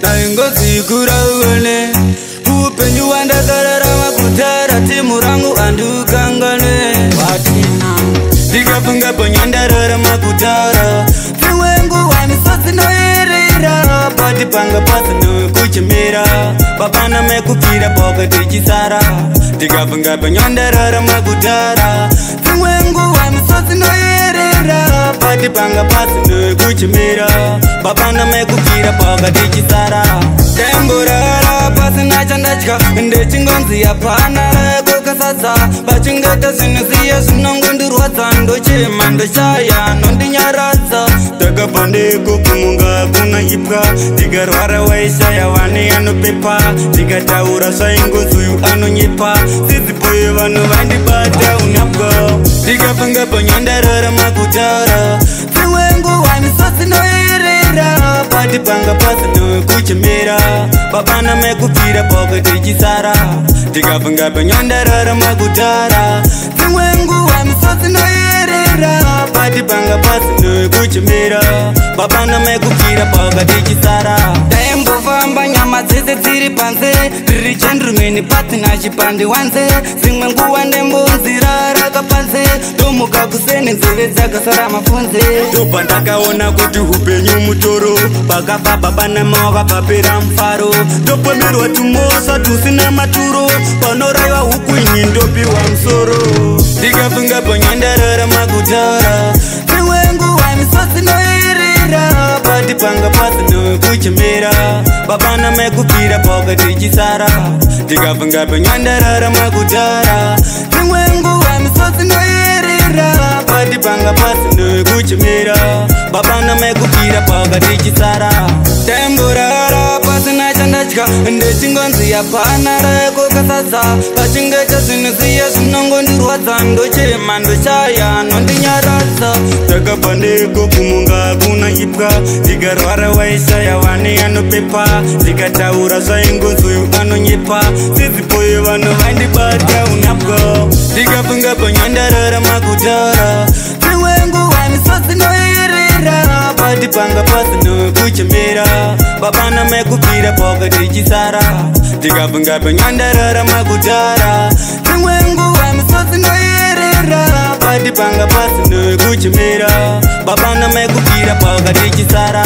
ndaingozikurauone kuupenyu wandakararama kutara timu rangu andiukanganwe ndikafunga ponya ndararama kutara dziwengu wanisosinoyerera patipanga pasino chimira papana mekupfira boka tichisara tikabvungabva nyondarara makutara dzimwe nguva misosi noyerera pati panga pasi ndoyekuchimira papana mekupfira boka tichisara taimborara pasina chandatya ndechingonzi yapana rayakokasasa pachingata zvinoziya zvinongondirwadza ndochema ndoshaya nondinyaradza takabva ndeyekopfumunga kunaipwa tikarwara vaisaya vane anopepa ndikataura zvaingozuyu anonyepa sezipo yevanhu vandibata unabwa ndikafunga panyandarara makutara dzimwe nguva nisosinoerera pati panga pasinawe kuchemera baba namai kupfira pauka tichisara ndikafunga panyandarara makutara dzimwe nguva pasi panga pasi ndoekuchimbira baba namaekukira pakatichisara taimbofamba nyama dzese dziri panze riri chendrumeni patina chipande wanze dzimwe nguva ndembonzira rakapanze ndomuka kusene nzeve dzakasara mafunze ndobva ndakaona kuti upenyu mutoro pakafa baba namawaka papera mufaro ndopomerwa tumosa tusina maturo panorayiwa hukuinyi ndopiwa musoro ndikafunga panyandarara makutaura kwanga pasi newe kuchimira babana mekupira poka tichisara tikabvunga penyandarara makutara rimwe nguva misosi noyerera pati panga pasi newe kuchimira babana mekupira poka tichisara taimborarap ndapana rayekokasatsa pachinge chazvinoziya zvinongondirwadza ndochema ndochaya nondinyaratsa takabva ndekokumunga hakuna itwa ndikarwara waishaya vane anopepa ndikataura zvaingonzoyo anonyepa sedzipo yevanhu vaindibata unapwa ndikafunga panyandarara makutara dzimwenguvanisosinoyerera bati panga pasinokuchembera babanamaekupira pakatichisara ndikabvunga penyandarara makutara dzimwe nguva misosi ndoyerera pati panga pasinokuchimira babanamaikupira pakatichisara